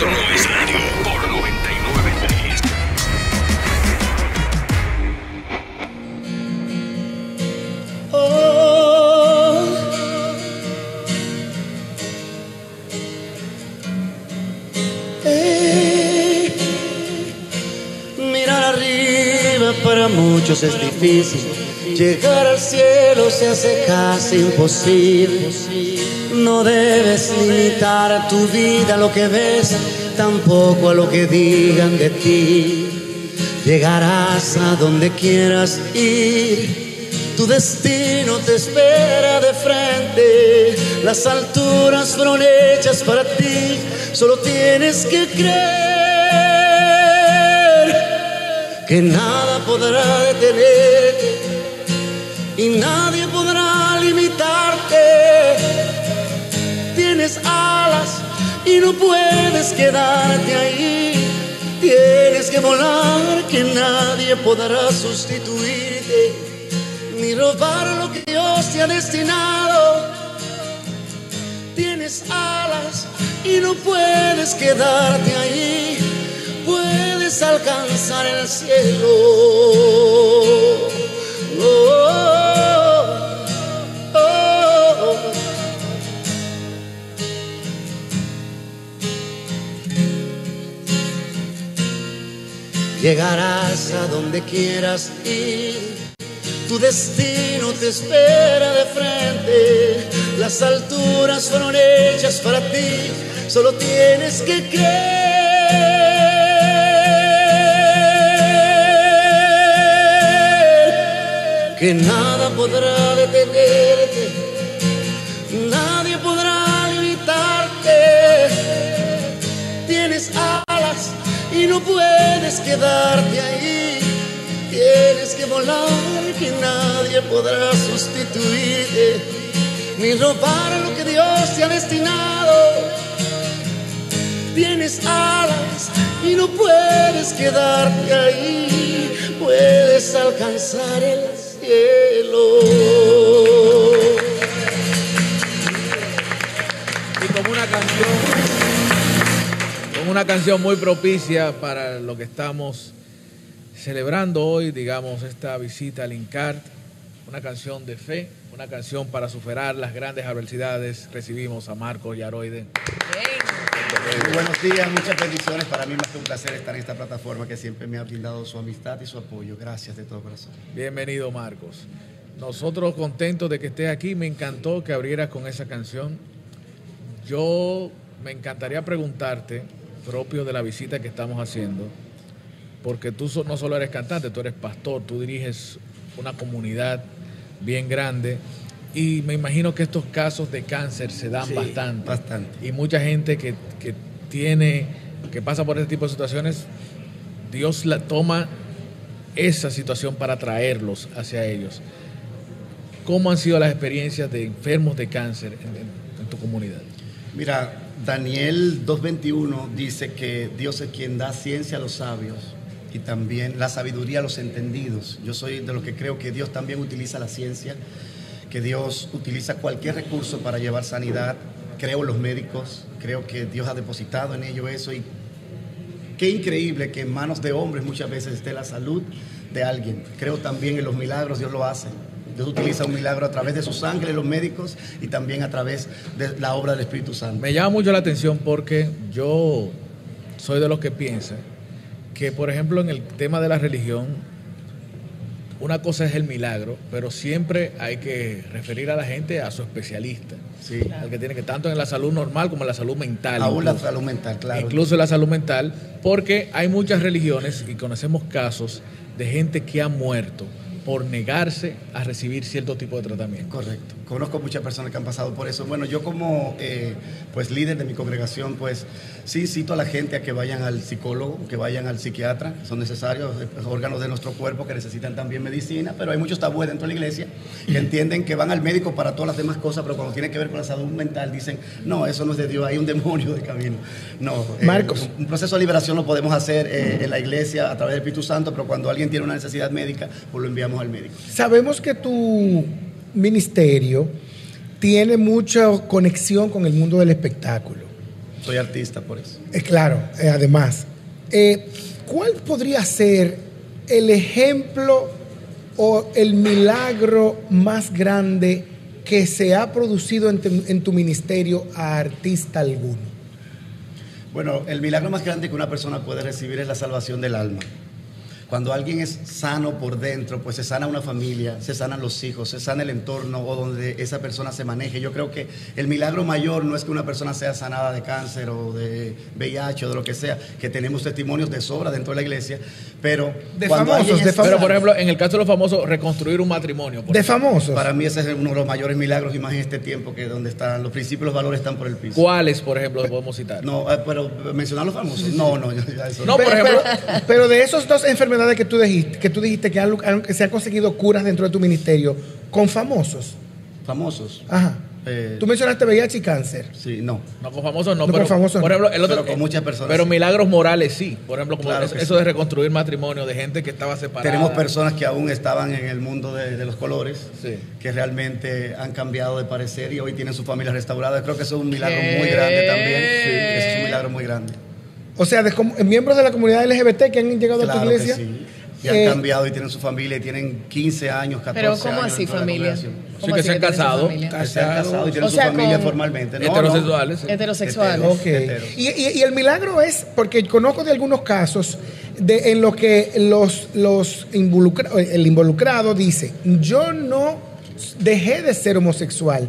Por 993. Eh, Mirar arriba para muchos es difícil. Llegar al cielo se hace casi imposible. No debes limitar tu vida a lo que ves, tampoco a lo que digan de ti. Llegarás a donde quieras ir. Tu destino te espera de frente. Las alturas fueron hechas para ti. Solo tienes que creer que nada podrá detenerte y nadie podrá Tienes alas y no puedes quedarte ahí. Tienes que volar que nadie podrá sustituirte ni robar lo que Dios te ha destinado. Tienes alas y no puedes quedarte ahí. Puedes alcanzar el cielo. Oh, Llegarás a donde quieras ir. Tu destino te espera de frente. Las alturas fueron hechas para ti. Solo tienes que creer que nada podrá detenerte. Nadie podrá limitarte. Tienes alas y no puedes quedarte ahí. Tienes que volar que nadie podrá sustituirte ni robar lo que Dios te ha destinado. Tienes alas y no puedes quedarte ahí. Puedes alcanzar el cielo. Y como una canción, una canción muy propicia para lo que estamos celebrando hoy, digamos, esta visita al INCART, una canción de fe, una canción para superar las grandes adversidades, recibimos a Marcos Yaroide. Muy buenos días, muchas bendiciones. Para mí más que un placer estar en esta plataforma que siempre me ha brindado su amistad y su apoyo. Gracias de todo corazón. Bienvenido, Marcos. Nosotros contentos de que estés aquí. Me encantó que abrieras con esa canción. Yo me encantaría preguntarte, propio de la visita que estamos haciendo, porque tú no solo eres cantante, tú eres pastor, tú diriges una comunidad bien grande y me imagino que estos casos de cáncer se dan Sí, bastante. bastante. Y mucha gente que, que tiene, que pasa por este tipo de situaciones, Dios la toma esa situación para traerlos hacia ellos. ¿Cómo han sido las experiencias de enfermos de cáncer en, en- en tu comunidad? Mira, Daniel 2.21 dice que Dios es quien da ciencia a los sabios y también la sabiduría a los entendidos. Yo soy de los que creo que Dios también utiliza la ciencia, que Dios utiliza cualquier recurso para llevar sanidad. Creo en los médicos, creo que Dios ha depositado en ellos eso y qué increíble que en manos de hombres muchas veces esté la salud de alguien. Creo también en los milagros, Dios lo hace. Dios utiliza un milagro a través de sus ángeles, los médicos, y también a través de la obra del Espíritu Santo. Me llama mucho la atención porque yo soy de los que piensa que, por ejemplo, en el tema de la religión, una cosa es el milagro, pero siempre hay que referir a la gente a su especialista. Sí. Al que tiene que, tanto en la salud normal como en la salud mental. Aún la incluso. salud mental, claro. Incluso la salud mental, porque hay muchas religiones y conocemos casos de gente que ha muerto por negarse a recibir cierto tipo de tratamiento. Correcto. Conozco muchas personas que han pasado por eso. Bueno, yo como eh, pues líder de mi congregación, pues sí cito a la gente a que vayan al psicólogo, que vayan al psiquiatra. Son necesarios eh, órganos de nuestro cuerpo que necesitan también medicina, pero hay muchos tabúes dentro de la iglesia que entienden que van al médico para todas las demás cosas, pero cuando tiene que ver con la salud mental dicen, no, eso no es de Dios, hay un demonio de camino. No. eh, Marcos. un proceso de liberación lo podemos hacer eh, en la iglesia a través del Espíritu Santo, pero cuando alguien tiene una necesidad médica, pues lo enviamos al médico. Sabemos que tu ministerio tiene mucha conexión con el mundo del espectáculo. Soy artista por eso. Eh, claro, eh, además. Eh, ¿Cuál podría ser el ejemplo o el milagro más grande que se ha producido en, tu- en tu ministerio a artista alguno? Bueno, el milagro más grande que una persona puede recibir es la salvación del alma. Cuando alguien es sano por dentro, pues se sana una familia, se sanan los hijos, se sana el entorno o donde esa persona se maneje. Yo creo que el milagro mayor no es que una persona sea sanada de cáncer o de VIH o de lo que sea, que tenemos testimonios de sobra dentro de la iglesia, pero De cuando famosos, de famosos. Pero, por ejemplo, en el caso de los famosos, reconstruir un matrimonio. por De ejemplo. famosos. Para mí ese es uno de los mayores milagros y más en este tiempo que donde están los principios y los valores están por el piso. ¿Cuáles, por ejemplo, podemos citar? No, eh, pero mencionar los famosos. No, no, eso No, por pero, ejemplo- pero- pero de esas dos enfermedades que tú dijiste, que tú dijiste que, han- han- que se han conseguido curas dentro de tu ministerio con famosos. Famosos. Ajá. Eh, Tú mencionaste VIH y cáncer. Sí, no. No, con famosos no, No, pero, con famosos por ejemplo, el otro, Pero con muchas personas Pero sí. milagros morales sí. Por ejemplo, como Claro eso, que eso sí. de reconstruir matrimonio de gente que estaba separada. Tenemos personas que aún estaban en el mundo de, de los colores, Sí. que realmente han cambiado de parecer y hoy tienen su familia restaurada. Creo que eso es un milagro ¿Qué? muy grande también. Sí, eso es un milagro muy grande. O sea, de miembros de la comunidad LGBT que han llegado a tu Claro que iglesia. sí. Y han Eh, cambiado y tienen su familia y tienen 15 años, 14 Pero años. ¿cómo así familia? congregación. ¿Cómo Sí, que así se han casado. se han casado y tienen O sea, su familia formalmente. No, Heterosexuales. sí. Heterosexuales. Heteros. Ok. Heteros. Y, y- y el milagro es, porque conozco de algunos casos de, en los que los, los involucra- el involucrado dice, yo no dejé de ser homosexual.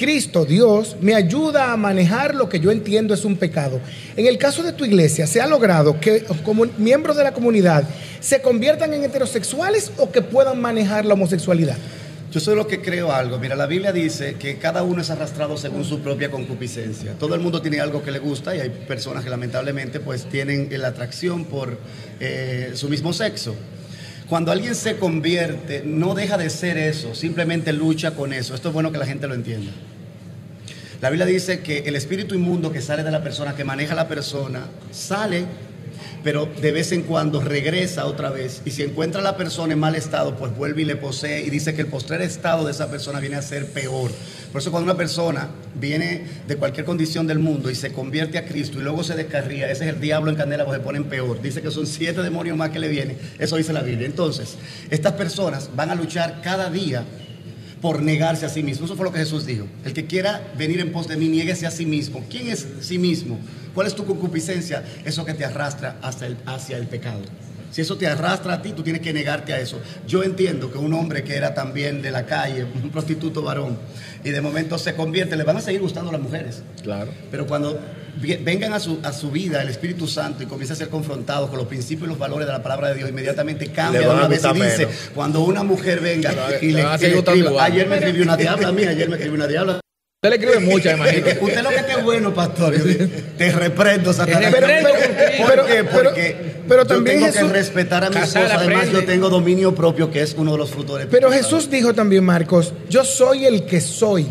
Cristo, Dios, me ayuda a manejar lo que yo entiendo es un pecado. En el caso de tu iglesia, ¿se ha logrado que como miembros de la comunidad se conviertan en heterosexuales o que puedan manejar la homosexualidad? Yo soy lo que creo algo. Mira, la Biblia dice que cada uno es arrastrado según su propia concupiscencia. Todo el mundo tiene algo que le gusta y hay personas que lamentablemente pues tienen la atracción por eh, su mismo sexo. Cuando alguien se convierte, no deja de ser eso, simplemente lucha con eso. Esto es bueno que la gente lo entienda. La Biblia dice que el espíritu inmundo que sale de la persona, que maneja a la persona, sale, pero de vez en cuando regresa otra vez. Y si encuentra a la persona en mal estado, pues vuelve y le posee. Y dice que el postrer estado de esa persona viene a ser peor. Por eso cuando una persona viene de cualquier condición del mundo y se convierte a Cristo y luego se descarría, ese es el diablo en candela, pues se ponen peor. Dice que son siete demonios más que le vienen. Eso dice la Biblia. Entonces, estas personas van a luchar cada día por negarse a sí mismo. Eso fue lo que Jesús dijo. El que quiera venir en pos de mí, niéguese a sí mismo. ¿Quién es sí mismo? ¿Cuál es tu concupiscencia? Eso que te arrastra hacia el, hacia el pecado. Si eso te arrastra a ti, tú tienes que negarte a eso. Yo entiendo que un hombre que era también de la calle, un prostituto varón, y de momento se convierte, le van a seguir gustando las mujeres. Claro. Pero cuando vengan a su, a su vida el Espíritu Santo y comience a ser confrontados con los principios y los valores de la palabra de Dios, inmediatamente cambia de una vez y dice, menos. cuando una mujer venga Le y le le, escriba, ayer me escribió una diabla a mí, ayer me escribió una diabla. Usted le escribe muchas, imagino. Usted lo que esté bueno, pastor, yo te reprendo, Satanás. Te reprendo, ¿Por pero- pero- Porque pero yo también tengo Jesús- que respetar a mi esposa, además yo tengo dominio propio, que es uno de los frutos del Pero Jesús dijo también, Marcos, yo soy el que soy.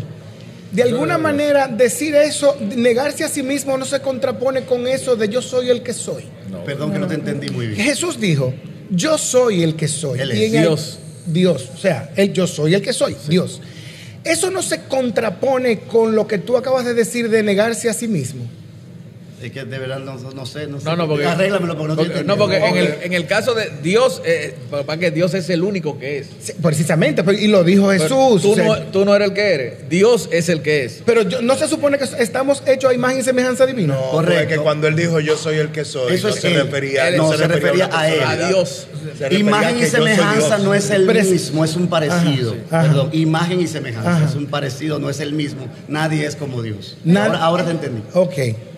De alguna manera, decir eso, negarse a sí mismo, no se contrapone con eso de yo soy el que soy. Perdón que no te entendí muy bien. Jesús dijo, yo soy el que soy. Él es el- Dios. Dios, o sea, el yo soy el que soy, Dios. Eso no se contrapone con lo que tú acabas de decir de negarse a sí mismo. Es que de verdad no, no sé, no sé. No, no, porque. Arréglamelo porque no porque- no, porque en, el, en el caso de Dios, eh, papá, que Dios es el único que es. Sí, precisamente, y lo dijo Pero Jesús. Tú, o sea, no, tú no eres el que eres. Dios es el que es. pero yo- no se supone que estamos hechos a imagen y semejanza divina. No, Correcto. porque cuando él dijo yo soy el que soy, Eso no es se él. refería, Él- no no, se refería una a él. A Dios. Se Imagen a y semejanza no es el mismo, es un parecido. Ajá. Perdón, imagen y semejanza Ajá. es un parecido, no es el mismo. Nadie es como Dios. Nada- Ahora, ahora te entendí. Ok.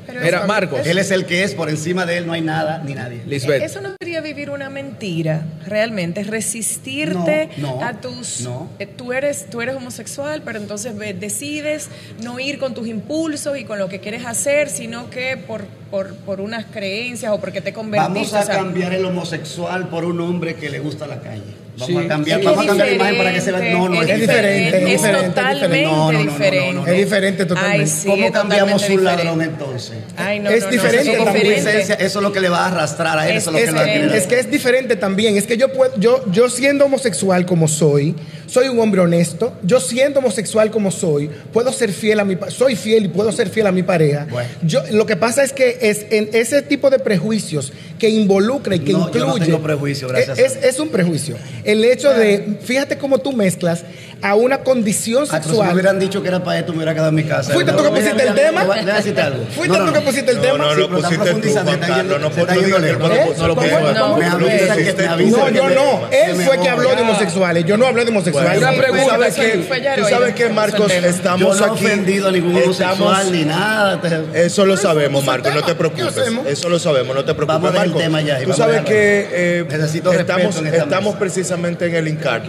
Pero Mira, Marcos. Él es el que es, por encima de él no hay nada ni nadie. Lisbeth. Eso no sería vivir una mentira, realmente, resistirte No, no, a tus... no. eh, tú, eres, tú eres homosexual, pero entonces ve- decides no ir con tus impulsos y con lo que quieres hacer, sino que por, por, por unas creencias o porque te convertiste. Vamos a o sea, cambiar el homosexual por un hombre que le gusta la calle. Vamos Sí. a cambiar, vamos a cambiar la imagen para que se vea. No, no es, es diferente, Es, es diferente, totalmente No, no, no, no, no, diferente. no, Es diferente totalmente. Ay, sí, ¿Cómo cambiamos totalmente un diferente. ladrón entonces? Ay, no, Es diferente. Concupiscencia, eso es lo que le va a arrastrar a él, Es- eso es lo que Es le va a es que es diferente también. Es que yo puedo, yo, yo siendo homosexual como soy, soy un hombre honesto, yo siendo homosexual como soy, puedo ser fiel a mi soy fiel y puedo ser fiel a mi pareja. Bueno. Yo lo que pasa es que es en ese tipo de prejuicios que involucra y que No, yo incluye no tengo prejuicio, gracias a es, Dios. es un prejuicio. El hecho de fíjate cómo tú mezclas a una condición Ay, pero si me sexual. hubieran dicho que era para esto, me hubiera quedado en mi casa. ¿Fuiste tú que pusiste el tema? Déjame decirte algo. ¿Fuiste tú que pusiste el No, tema? no, Sí, lo pero está pusiste tú, Juan Carlos. No, no, no no ¿Eh? no. No, No, No, yo no. Él fue que habló de homosexuales. Yo no hablé de homosexuales. Bueno, Sí, tú fue- sabes que, tú sabes que Marcos, estamos Yo no he aquí. ofendido a ningún homosexual estamos- ni nada. Te- Eso lo sabemos, puso el Marco, no te ¿Qué preocupes. Eso lo sabemos, no te preocupes. Vamos a dejar el Marco, tema ya Tú sabes que eh, Necesito estamos, en estamos precisamente en el INCAR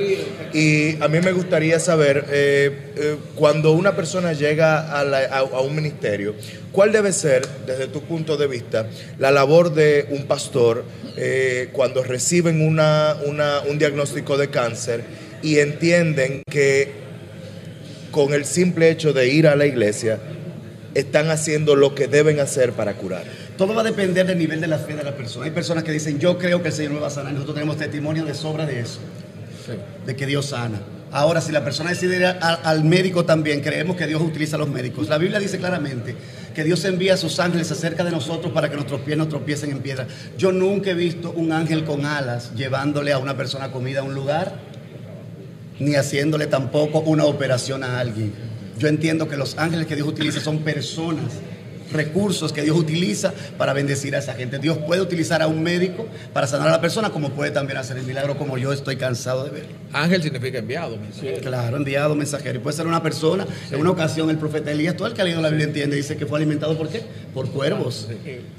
y a mí me gustaría saber, eh, eh, cuando una persona llega a, la- a- a un ministerio, ¿cuál debe ser, desde tu punto de vista, la labor de un pastor eh, cuando reciben una, una- un diagnóstico de cáncer y entienden que con el simple hecho de ir a la iglesia, están haciendo lo que deben hacer para curar. Todo va a depender del nivel de la fe de la persona. Hay personas que dicen, yo creo que el Señor me va a sanar. Nosotros tenemos testimonio de sobra de eso, de que Dios sana. Ahora, si la persona decide ir a- al médico también, creemos que Dios utiliza a los médicos. La Biblia dice claramente que Dios envía a sus ángeles acerca de nosotros para que nuestros pies no tropiecen en piedra. Yo nunca he visto un ángel con alas llevándole a una persona comida a un lugar, ni haciéndole tampoco una operación a alguien. Yo entiendo que los ángeles que Dios utiliza son personas, recursos que Dios utiliza para bendecir a esa gente. Dios puede utilizar a un médico para sanar a la persona, como puede también hacer el milagro, como yo estoy cansado de ver. Ángel significa enviado. mensajero. Claro, enviado mensajero. Y puede ser una persona. En una ocasión, el profeta Elías, todo el que ha leído la Biblia entiende, dice que fue alimentado por qué? Por cuervos.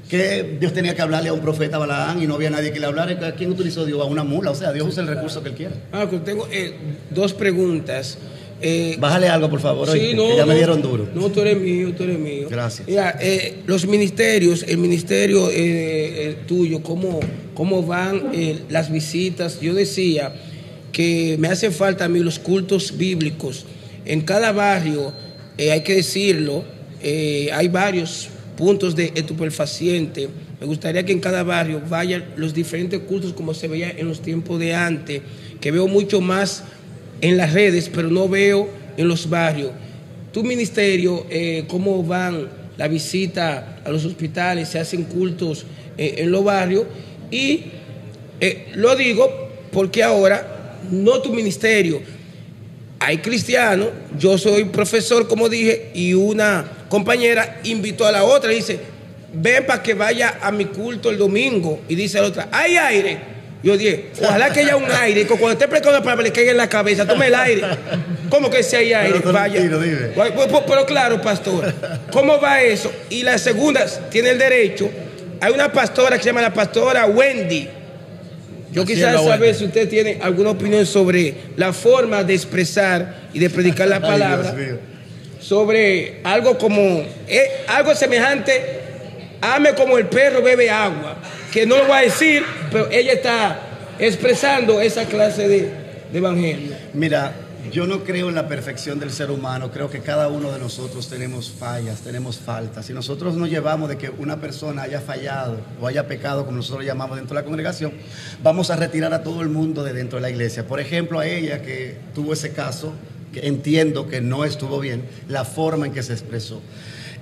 Que Dios tenía que hablarle a un profeta Balaán y no había nadie que le hablara. ¿A quién utilizó Dios? A una mula. O sea, Dios usa el recurso que él quiera. Marco, tengo eh, dos preguntas. Eh, Bájale algo, por favor, sí, oíste, no, que ya me dieron duro. No, tú eres mío, tú eres mío. Gracias. Mira, eh, los ministerios, el ministerio eh, tuyo, ¿cómo, cómo van las visitas? Yo decía que me hace falta a mí los cultos bíblicos. En cada barrio, hay que decirlo, hay varios puntos de estupefaciente. Me gustaría que en cada barrio vayan los diferentes cultos como se veía en los tiempos de antes, que veo mucho más en las redes, pero no veo en los barrios. Tu ministerio, eh, ¿cómo van la visita a los hospitales? ¿Se hacen cultos eh, en los barrios? Y eh, lo digo porque ahora, no tu ministerio, hay cristianos, yo soy profesor, como dije, y una compañera invitó a la otra y dice, ven para que vaya a mi culto el domingo. Y dice la otra, hay aire. Yo dije, ojalá que haya un aire, que cuando esté predicando la palabra le caiga en la cabeza, tome el aire. ¿Cómo que si hay aire? un Vaya. tiro, dime. Pero, pero- pero claro, pastor, ¿cómo va eso? Y la segunda, tiene el derecho. Hay una pastora que se llama la pastora Wendy. Yo Así quisiera saber Wendy. si usted tiene alguna opinión sobre la forma de expresar y de predicar la palabra, sobre algo como, eh, algo semejante, ame como el perro bebe agua, que no lo voy a decir, pero ella está expresando esa clase de, evangelio. Mira, yo no creo en la perfección del ser humano, creo que cada uno de nosotros tenemos fallas, tenemos faltas. Si nosotros nos llevamos de que una persona haya fallado o haya pecado, como nosotros lo llamamos dentro de la congregación, vamos a retirar a todo el mundo de dentro de la iglesia. Por ejemplo, a ella que tuvo ese caso, que entiendo que no estuvo bien, la forma en que se expresó.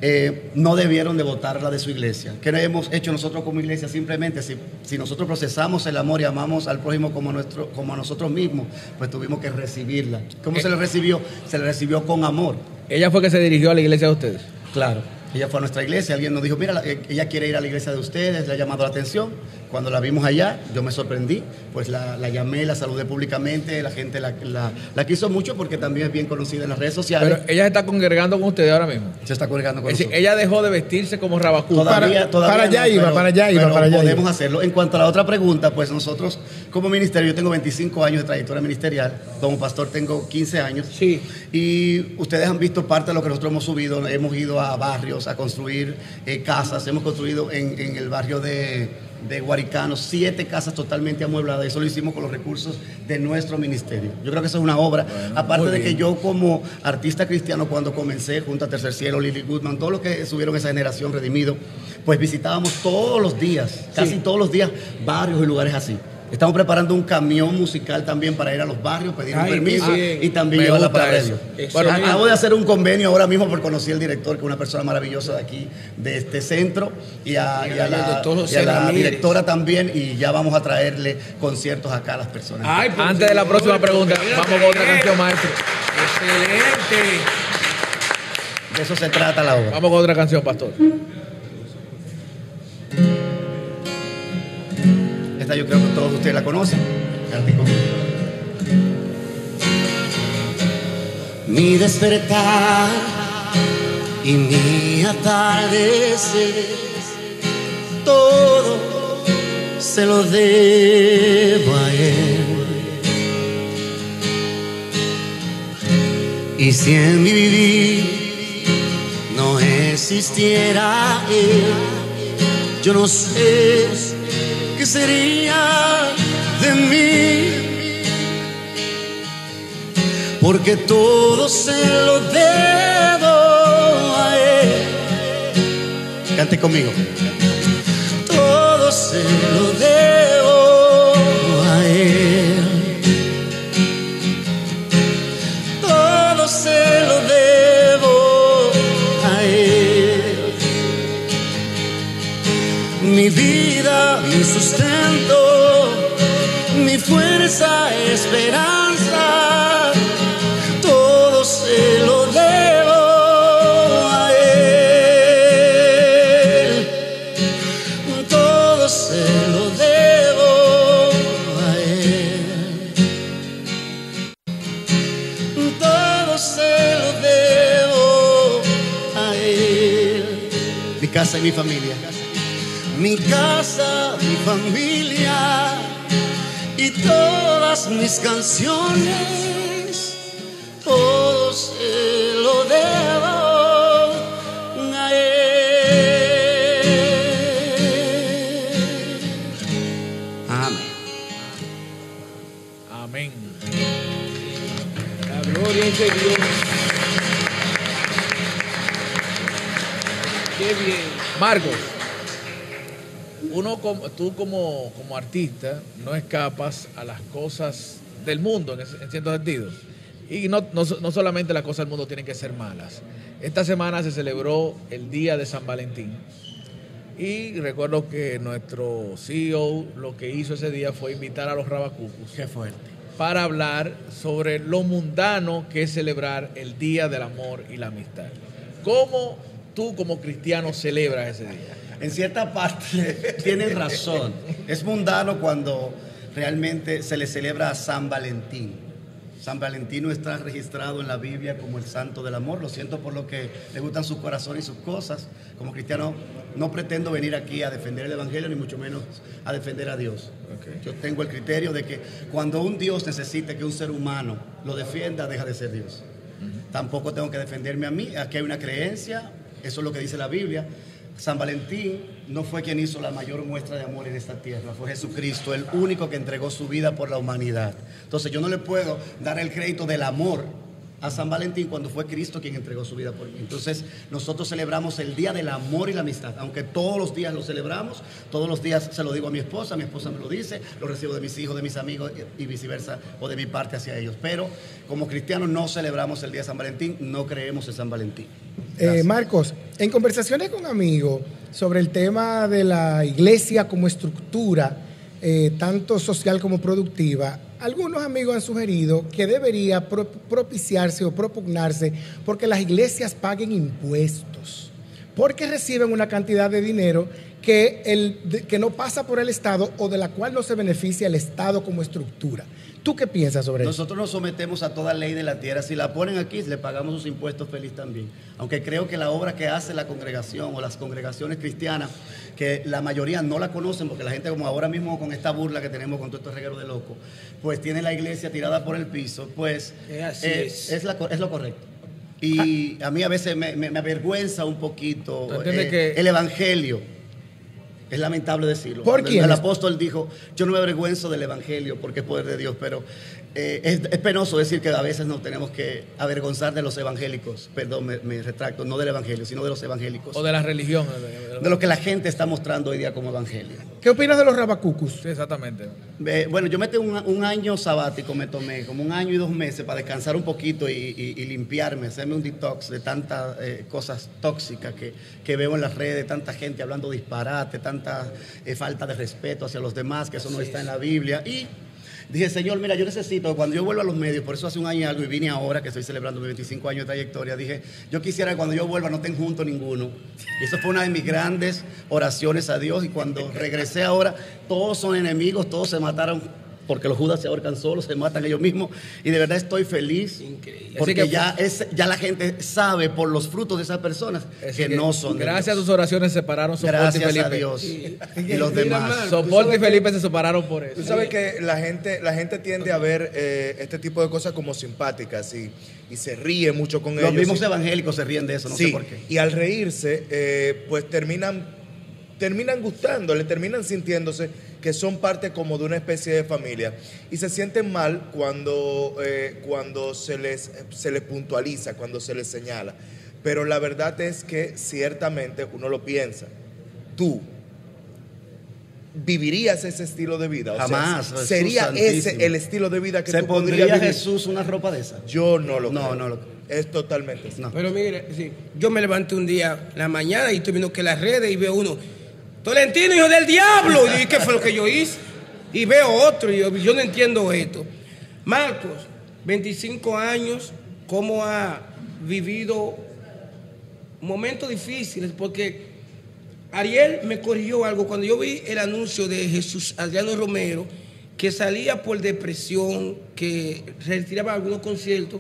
Eh, no debieron de votarla de su iglesia. ¿Qué hemos hecho nosotros como iglesia? Simplemente, si, si nosotros procesamos el amor y amamos al prójimo como, nuestro, como a nosotros mismos, pues tuvimos que recibirla. ¿Cómo se le recibió? Se le recibió con amor. Ella fue que se dirigió a la iglesia de ustedes. Claro. Ella fue a nuestra iglesia, alguien nos dijo, mira, eh, ella quiere ir a la iglesia de ustedes, le ha llamado la atención. Cuando la vimos allá, yo me sorprendí, pues la, la llamé, la saludé públicamente, la gente la, la- la quiso mucho porque también es bien conocida en las redes sociales. Pero ella se está congregando con ustedes ahora mismo. se está colgando con Es decir, nosotros. ella dejó de vestirse como Rabacú. Todavía, Para- todavía para allá iba, pero- para allá iba, pero para allá podemos iba. hacerlo. En cuanto a la otra pregunta, pues nosotros como ministerio, yo tengo 25 años de trayectoria ministerial, como pastor tengo 15 años. Sí. Y ustedes han visto parte de lo que nosotros hemos subido, hemos ido a barrios a construir eh, casas, hemos construido en, en el barrio de, de Guaricano siete casas totalmente amuebladas, eso lo hicimos con los recursos de nuestro ministerio. Yo creo que eso es una obra, aparte de que yo como artista cristiano cuando comencé junto a Tercer Cielo, Lily Goodman, todos los que subieron esa generación redimido, pues visitábamos todos los días, casi todos los días, barrios y lugares así. Estamos preparando un camión musical también para ir a los barrios, pedir un permiso bien. y también Me llevar la gusta palabra de eso. Dios. Excelente. Bueno, acabo de hacer un convenio ahora mismo porque conocí al director, que es una persona maravillosa de aquí, de este centro, y a, y a el la, y a directora también, y ya vamos a traerle conciertos acá a las personas. Ay, por Antes de la próxima pregunta, vamos con otra canción, maestro. Excelente. De eso se trata la obra. Vamos con otra canción, pastor. Yo creo que todos ustedes la conocen. Mi despertar y mi atardecer, todo se lo debo a Él. Y si en mi vivir no existiera Él, yo no sé sería de mí porque todo se lo debo a Él. Cante conmigo. Todo se lo debo esperanza, todo se lo debo a Él. Todo se lo debo a Él. Todo se lo debo a Él. Mi casa y mi familia. Mi casa, mi familia y todas mis canciones, todo se lo debo a Él. Amén. Amén. La gloria es de Dios. Qué bien. Marcos, como, tú como, como artista no escapas a las cosas del mundo en, ese- en ciertos sentidos. Y no, no, no solamente las cosas del mundo tienen que ser malas. Esta semana se celebró el Día de San Valentín. Y recuerdo que nuestro CEO lo que hizo ese día fue invitar a los rabacucos Qué fuerte. para hablar sobre lo mundano que es celebrar el Día del Amor y la Amistad. ¿Cómo tú como cristiano celebras ese día? En cierta parte tienen razón. Es mundano cuando realmente se le celebra a San Valentín. San Valentín no está registrado en la Biblia como el santo del amor. Lo siento por lo que le gustan su corazón y sus cosas. Como cristiano no pretendo venir aquí a defender el Evangelio, ni mucho menos a defender a Dios. Yo tengo el criterio de que cuando un Dios necesite que un ser humano lo defienda, deja de ser Dios. Tampoco tengo que defenderme a mí. Aquí hay una creencia, eso es lo que dice la Biblia. San Valentín no fue quien hizo la mayor muestra de amor en esta tierra, fue Jesucristo, el único que entregó su vida por la humanidad. Entonces yo no le puedo dar el crédito del amor a San Valentín cuando fue Cristo quien entregó su vida por mí. Entonces nosotros celebramos el Día del Amor y la Amistad, aunque todos los días lo celebramos, todos los días se lo digo a mi esposa, mi esposa me lo dice, lo recibo de mis hijos, de mis amigos y viceversa, o de mi parte hacia ellos. Pero como cristianos no celebramos el Día de San Valentín, no creemos en San Valentín. Eh. Marcos, en conversaciones con amigos sobre el tema de la iglesia como estructura, eh, tanto social como productiva, algunos amigos han sugerido que debería pro- propiciarse o propugnarse porque las iglesias paguen impuestos, porque reciben una cantidad de dinero que, el, que no pasa por el Estado o de la cual no se beneficia el Estado como estructura. ¿Tú qué piensas sobre eso? Nosotros nos sometemos a toda ley de la tierra. Si la ponen aquí, le pagamos sus impuestos feliz también. Aunque creo que la obra que hace la congregación o las congregaciones cristianas, que la mayoría no la conocen, porque la gente como ahora mismo con esta burla que tenemos con todo estos regueros de loco, pues tiene la iglesia tirada por el piso, pues Eh, así eh, es. la co- es lo correcto. Y a mí a veces me, me- me avergüenza un poquito ¿Tú entiendes eh, que- el evangelio. Es lamentable decirlo. ¿Por quiénes? El apóstol dijo, yo no me avergüenzo del evangelio porque es poder de Dios, pero eh, es, es penoso decir que a veces nos tenemos que avergonzar de los evangélicos, perdón, me, me retracto, no del evangelio, sino de los evangélicos, O de la religión. de lo que la gente está mostrando hoy día como evangelio. ¿Qué opinas de los rabacucus? Sí, exactamente. Eh, bueno, yo metí un, un año sabático, me tomé como un año y dos meses para descansar un poquito y, y- y limpiarme, hacerme un detox de tantas eh, cosas tóxicas que, que veo en las redes, tanta gente hablando disparate, tanta eh, falta de respeto hacia los demás, que eso no está en la Biblia. Y dije, Señor, mira, yo necesito, cuando yo vuelva a los medios, por eso hace un año y algo y vine ahora que estoy celebrando mis 25 años de trayectoria, dije, yo quisiera que cuando yo vuelva no estén juntos ninguno. Y eso fue una de mis grandes oraciones a Dios y cuando regresé ahora, todos son enemigos, todos se mataron porque los judas se ahorcan solos, se matan ellos mismos y de verdad estoy feliz Increíble. porque que- ya, es, ya la gente sabe por los frutos de esas personas que, no son de Gracias a Dios. tus oraciones separaron Soporte y Gracias Felipe. a Dios y los demás. Soporte y Felipe se separaron por eso. Tú sabes que la gente, la gente tiende a ver eh, este tipo de cosas como simpáticas y, y se ríe mucho con Los ellos. mismos y- evangélicos se ríen de eso, no sí, sé por qué. y al reírse, eh, pues terminan, terminan gustándole, terminan sintiéndose que son parte como de una especie de familia. Y se sienten mal cuando, eh, cuando se, les, se les puntualiza, cuando se les señala. Pero la verdad es que ciertamente uno lo piensa. Tú vivirías ese estilo de vida. O sea, Jamás, sería ese el estilo de vida que ¿Se tú podrías pondría vivir. Jesús una ropa de esa? Yo no lo No, creo. no lo creo. Es totalmente así. No. Pero mire, sí, yo me levanté un día en la mañana y estoy viendo que las redes y veo uno, Tolentino, hijo del diablo. Y yo, ¿y qué fue lo que yo hice? Y veo otro y yo, yo no entiendo esto. Marcos, 25 años, ¿cómo ha vivido momentos difíciles? Porque Ariel me corrigió algo cuando yo vi el anuncio de Jesús Adriano Romero, que salía por depresión, que retiraba algunos conciertos.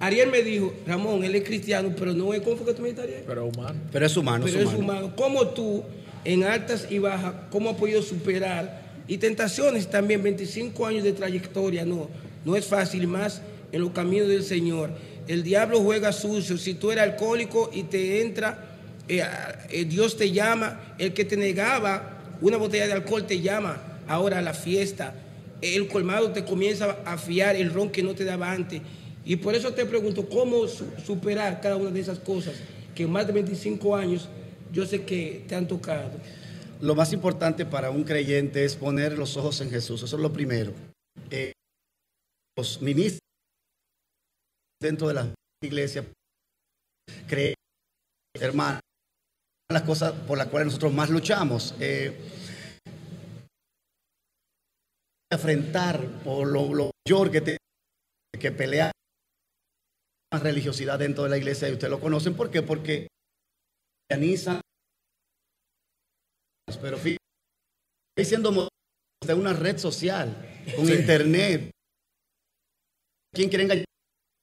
Ariel me dijo, Ramón, él es cristiano, pero no es, ¿cómo fue que tú me dijiste, Ariel? Pero humano. Pero es humano, pero es es humano. humano. ¿Cómo tú, en altas y bajas, cómo has podido superar? Y tentaciones también, 25 años de trayectoria, no, no es fácil, más en los caminos del Señor. El diablo juega sucio. Si tú eres alcohólico y te entra, eh, eh, Dios te llama. El que te negaba una botella de alcohol te llama ahora a la fiesta. El colmado te comienza a fiar el ron que no te daba antes. Y por eso te pregunto, ¿cómo su- superar cada una de esas cosas que en más de 25 años yo sé que te han tocado? Lo más importante para un creyente es poner los ojos en Jesús. Eso es lo primero. Eh, los ministros dentro de la iglesia creen, hermano, las cosas por las cuales nosotros más luchamos. Eh, enfrentar por lo, mayor que, te, que pelea la religiosidad dentro de la iglesia y ustedes lo conocen. ¿Por qué? Porque pero fíjate, estoy siendo de una red social, con internet. ¿Quién quiere engañar?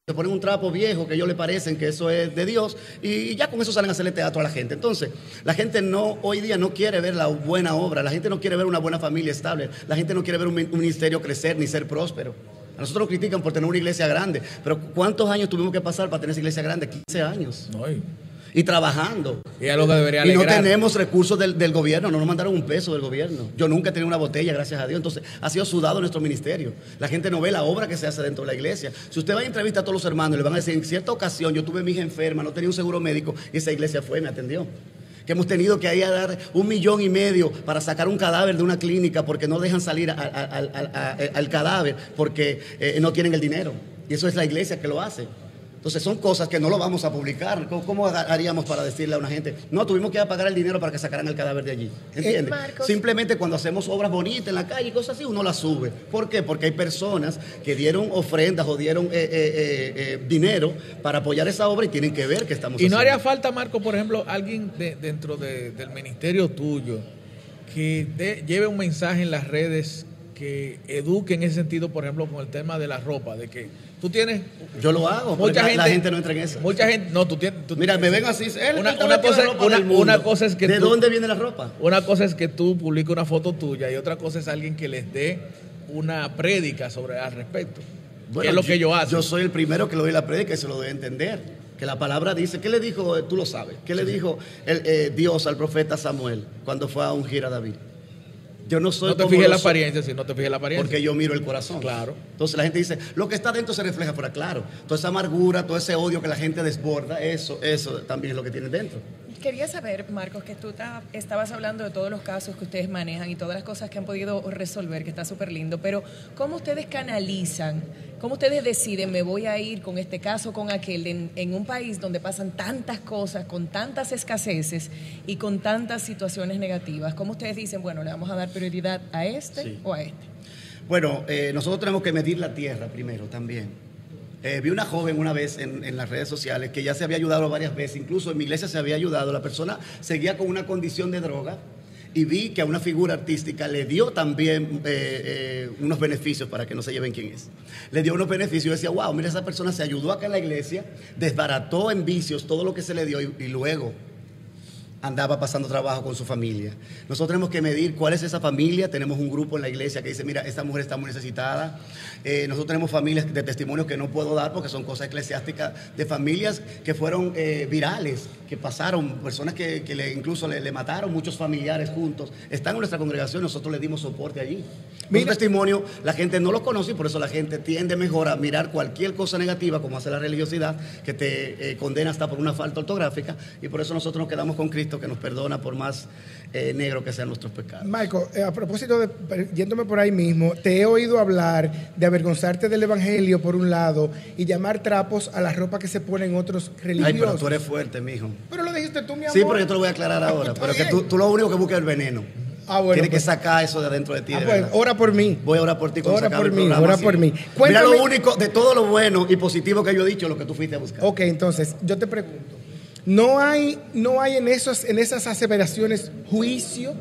Se ponen un trapo viejo que ellos le parecen que eso es de Dios y ya con eso salen a hacerle teatro a la gente. Entonces, la gente no hoy día no quiere ver la buena obra, la gente no quiere ver una buena familia estable, la gente no quiere ver un, mi- un ministerio crecer ni ser próspero. A nosotros nos critican por tener una iglesia grande, pero ¿cuántos años tuvimos que pasar para tener esa iglesia grande? 15 años. No, Y trabajando. y que debería Y no tenemos recursos del, del gobierno, no nos mandaron un peso del gobierno. Yo nunca he tenido una botella, gracias a Dios. Entonces, ha sido sudado nuestro ministerio. La gente no ve la obra que se hace dentro de la iglesia. Si usted va a entrevistar a todos los hermanos, le van a decir, en cierta ocasión yo tuve a mi hija enferma, no tenía un seguro médico, y esa iglesia fue me atendió. Que hemos tenido que ir a dar un millón y medio para sacar un cadáver de una clínica porque no dejan salir a- a- al- al- a- al cadáver porque eh, no tienen el dinero. Y eso es la iglesia que lo hace. Entonces son cosas que no lo vamos a publicar. ¿Cómo, cómo haríamos para decirle a una gente? No, tuvimos que pagar el dinero para que sacaran el cadáver de allí. ¿Entiendes? Marcos. Simplemente cuando hacemos obras bonitas en la calle y cosas así, uno las sube. ¿Por qué? Porque hay personas que dieron ofrendas o dieron eh, eh, eh, eh, dinero para apoyar esa obra y tienen que ver que estamos Y no haciendo. haría falta, Marco, por ejemplo, alguien de- dentro de- del ministerio tuyo que de- lleve un mensaje en las redes que eduque en ese sentido, por ejemplo, con el tema de la ropa, de que tú tienes Yo lo hago, mucha gente, la gente no entra en eso. Mucha gente, no, tú tienes, tú- Mira, me ven así. Él Una- cosa- la ropa una- del mundo. una cosa es que ¿De tú- dónde viene la ropa? Una cosa es que tú publiques una foto tuya y otra cosa es alguien que les dé una prédica sobre al respecto. Bueno, que es lo que ellos hacen. Yo soy el primero que le doy la prédica y se lo doy a entender. Que la palabra dice, ¿qué le dijo? Tú lo sabes. ¿Qué le dijo el, eh, Dios al profeta Samuel cuando fue a ungir a David? Yo no soy No te como fijes la apariencia, si no te fijes la apariencia. Porque yo miro el corazón. Claro. Entonces la gente dice, lo que está dentro se refleja fuera. Claro. Toda esa amargura, todo ese odio que la gente desborda, eso, eso también es lo que tiene dentro. Quería saber, Marcos, que tú ta- estabas hablando de todos los casos que ustedes manejan y todas las cosas que han podido resolver, que está súper lindo, pero ¿cómo ustedes canalizan, cómo ustedes deciden, me voy a ir con este caso, con aquel, en, en un país donde pasan tantas cosas, con tantas escaseces y con tantas situaciones negativas? ¿Cómo ustedes dicen, bueno, le vamos a dar prioridad a este Sí. o a este? Bueno, eh, nosotros tenemos que medir la tierra primero también. Eh, vi una joven una vez en, las redes sociales que ya se había ayudado varias veces, incluso en mi iglesia se había ayudado, la persona seguía con una condición de droga y vi que a una figura artística le dio también eh, eh, unos beneficios para que no se lleven quién es. Le dio unos beneficios y decía, wow, mira, esa persona se ayudó acá en la iglesia, desbarató en vicios todo lo que se le dio y luego andaba pasando trabajo con su familia. Nosotros tenemos que medir cuál es esa familia. Tenemos un grupo en la iglesia que dice, mira, esta mujer está muy necesitada. Eh, nosotros tenemos familias de testimonios que no puedo dar porque son cosas eclesiásticas, de familias que fueron eh, virales, que pasaron, personas que, que le- incluso le, le mataron muchos familiares juntos. Están en nuestra congregación, nosotros le dimos soporte allí. Los Mira- testimonios, la gente no los conoce y por eso la gente tiende mejor a mirar cualquier cosa negativa, como hace la religiosidad, que te eh, condena hasta por una falta ortográfica, y por eso nosotros nos quedamos con Cristo, que nos perdona por más eh, negro que sean nuestros pecados. Michael, eh, a propósito de, yéndome por ahí mismo, te he oído hablar de avergonzarte del Evangelio por un lado y llamar trapos a la ropa que se ponen otros Ay, religiosos. pero tú eres fuerte, mijo. Pero lo dijiste tú, mi amor. Sí, pero yo te lo voy a aclarar Ah, ahora. pues, Pero que tú, tú lo único que buscas es el veneno. Ah, bueno, Tienes pues. que sacar eso de adentro de ti. Ah, de pues, ora por mí. Voy a orar por ti cuando Ora por mí, programa, ora sí. por mí. Mira Cuéntame- lo único, de todo lo bueno y positivo que yo he dicho, lo que tú fuiste a buscar. Ok, entonces, yo te pregunto, ¿no hay, no hay en, esos, en esas aseveraciones juicio?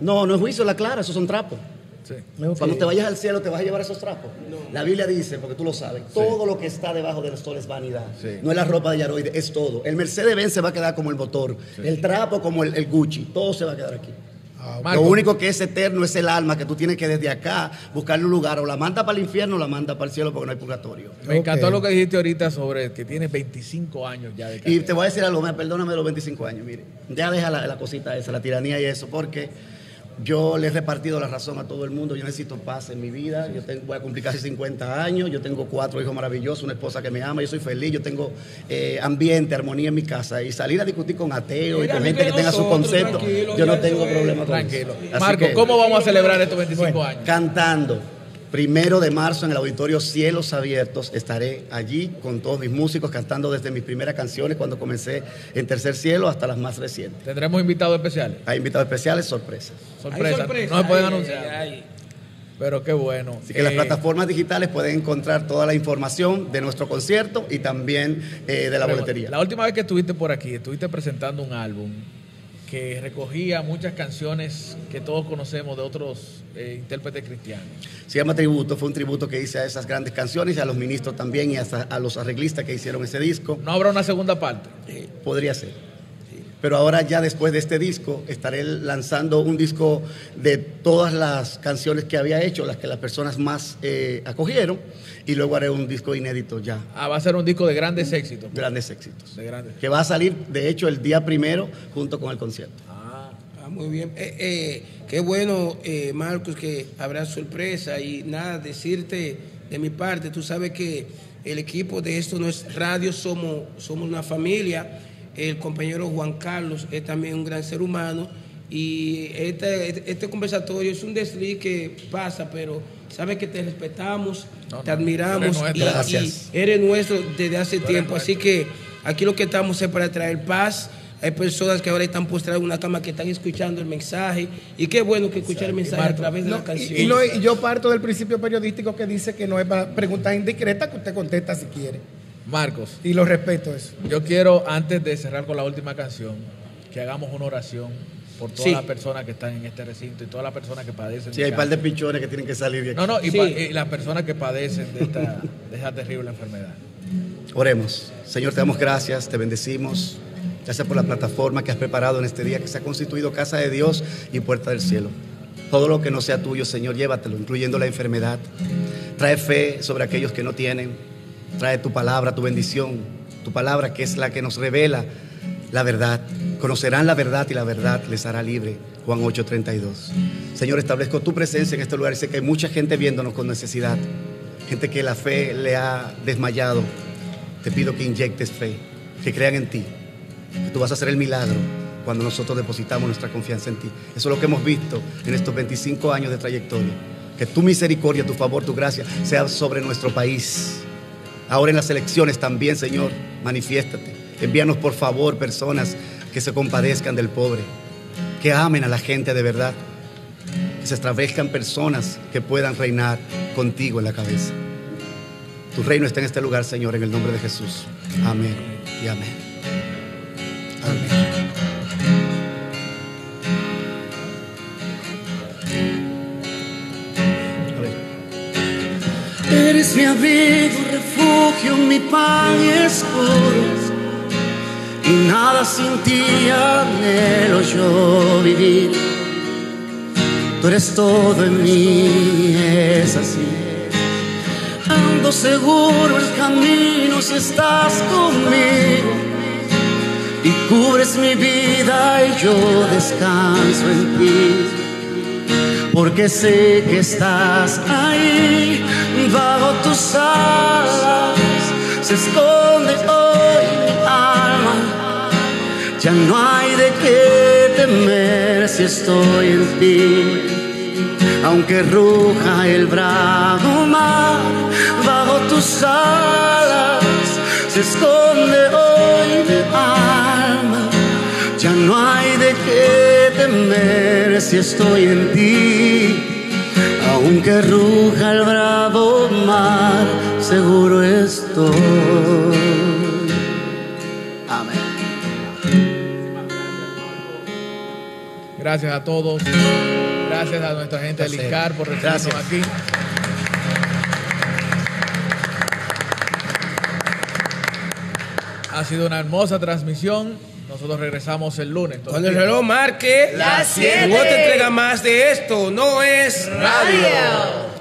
No, no es juicio, la clara, esos son trapos. Sí. Cuando te vayas al cielo, ¿te vas a llevar esos trapos? La Biblia dice, porque tú lo sabes, todo lo que está debajo del sol es vanidad. Sí. No es la ropa de Yaroide, es todo. El Mercedes-Benz se va a quedar como el motor, el trapo como el, el Gucci, todo se va a quedar aquí. Marco. Lo único que es eterno es el alma, que tú tienes que desde acá buscarle un lugar, o la manda para el infierno o la manda para el cielo porque no hay purgatorio. Me encantó lo que dijiste ahorita sobre que tienes 25 años ya de Y carrera. te voy a decir algo, perdóname de los 25 años, mire. Ya deja la, la cosita esa, la tiranía y eso, porque yo le he repartido la razón a todo el mundo. Yo necesito paz en mi vida. Yo tengo, voy a cumplir casi 50 años. Yo tengo cuatro hijos maravillosos, una esposa que me ama. Yo soy feliz. Yo tengo eh, ambiente, armonía en mi casa. Y salir a discutir con ateos y con gente que tenga su nosotros, concepto. tranquilo, Yo no tengo problema con Tranquilo. eso. Así Marco, que, ¿cómo vamos a celebrar estos 25 Bueno, años? Cantando. Primero de marzo en el auditorio Cielos Abiertos estaré allí con todos mis músicos cantando desde mis primeras canciones cuando comencé en Tercer Cielo hasta las más recientes. Tendremos invitados especiales. Hay invitados especiales, sorpresas. Sorpresa. Hay sorpresa. No se pueden Ay, anunciar. ay, ay. Pero qué bueno. Así que las Eh, plataformas digitales pueden encontrar toda la información de nuestro concierto y también eh, de la boletería. La última vez que estuviste por aquí, estuviste presentando un álbum que recogía muchas canciones que todos conocemos de otros eh, intérpretes cristianos. Se llama Tributo, fue un tributo que hice a esas grandes canciones a los ministros también y hasta a los arreglistas que hicieron ese disco. No habrá una segunda parte. Podría ser. Pero ahora ya después de este disco estaré lanzando un disco de todas las canciones que había hecho, las que las personas más eh, acogieron, y luego haré un disco inédito ya, Ah, va a ser un disco de grandes éxitos. grandes éxitos, De grandes. que va a salir de hecho el día primero junto con el concierto. Ah, Ah, muy bien. Eh, eh, qué bueno, eh, Marcos, que habrá sorpresa y nada, decirte de mi parte, tú sabes que el equipo de esto no es radio, somos, somos una familia. El compañero Juan Carlos es también un gran ser humano y este, este, este conversatorio es un desliz que pasa, pero sabes que te respetamos, No, te no, admiramos eres y, nuestro. Gracias. y eres nuestro desde hace tiempo. Así que aquí lo que estamos es para traer paz. Hay personas que ahora están postradas en una cama que están escuchando el mensaje. Y qué bueno que escuchar el mensaje a través de No, la canción. y, y no- y yo parto del principio periodístico que dice que no es para preguntas indiscretas, que usted contesta si quiere. Marcos, Y lo respeto eso. yo quiero, antes de cerrar con la última canción, que hagamos una oración por todas Sí. las personas que están en este recinto y todas las personas que padecen. Sí, de hay un par de pichones que tienen que salir de aquí. No, no, y, Sí. pa- y las personas que padecen de esta, de esta terrible enfermedad. Oremos. Señor, te damos gracias, te bendecimos. Gracias por la plataforma que has preparado en este día, que se ha constituido casa de Dios y puerta del cielo. Todo lo que no sea tuyo, Señor, llévatelo, incluyendo la enfermedad. Trae fe sobre aquellos que no tienen. Trae tu palabra, tu bendición, tu palabra que es la que nos revela la verdad. Conocerán la verdad y la verdad les hará libre. Juan 8:32. Señor, establezco tu presencia en este lugar sé que hay mucha gente viéndonos con necesidad. Gente que la fe le ha desmayado. Te pido que inyectes fe, que crean en ti, que tú vas a hacer el milagro cuando nosotros depositamos nuestra confianza en ti. Eso es lo que hemos visto en estos 25 años de trayectoria. Que tu misericordia, tu favor, tu gracia sea sobre nuestro país. Ahora en las elecciones también, Señor, manifiéstate. Envíanos por favor personas que se compadezcan del pobre, que amen a la gente de verdad, que se establezcan personas que puedan reinar contigo en la cabeza. Tu reino está en este lugar, Señor, en el nombre de Jesús. Amén y amén. Amén. Eres mi abrigo, refugio, mi pan y escudo. Y nada sin ti anhelo yo vivir. Tú eres todo en mí, es así. Ando seguro el camino si estás conmigo. Y cubres mi vida y yo descanso en ti porque sé que estás ahí bajo tus alas. Se esconde hoy mi alma. Ya no hay de qué temer si estoy en ti. Aunque ruja el bravo mar bajo tus alas, se esconde hoy mi alma. Ya no hay de qué temer si estoy en ti. Aunque ruja el bravo mar, seguro estoy. Amén. Gracias a todos. Gracias a nuestra gente del. INCAR por recibirnos aquí. Ha sido una hermosa transmisión. Nosotros regresamos el lunes. Cuando el reloj marque Las siete. en otra entrega más de esto, no es radio. Radio.